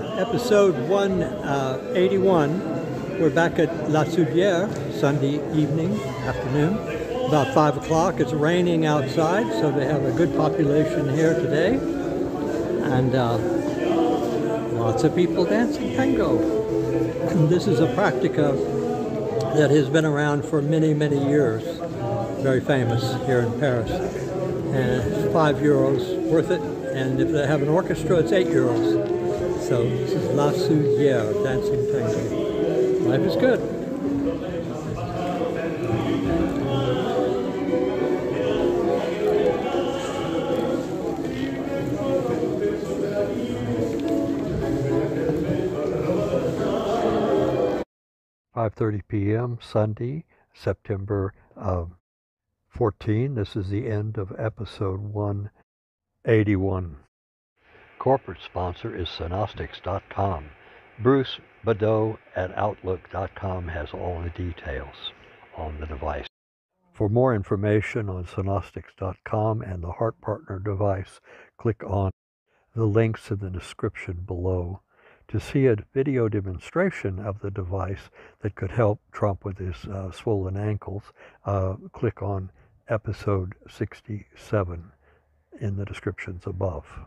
episode 181. We're back at La Soudière Sunday evening, afternoon, about 5 o'clock. It's raining outside, so they have a good population here today. And uh, lots of people dancing tango. And this is a practica that has been around for many, many years. Very famous here in Paris. And five euros worth it. And if they have an orchestra, it's eight euros. So this is La Soudière, dancing tango. Life is good. Five thirty p.m. Sunday, September um, 14. This is the end of episode 181. Corporate sponsor is Sonostics.com. Bruce Badeau at Outlook.com has all the details on the device. For more information on Sonostics.com and the Heart Partner device, click on the links in the description below. To see a video demonstration of the device that could help Trump with his uh, swollen ankles, uh, click on episode 67 in the descriptions above.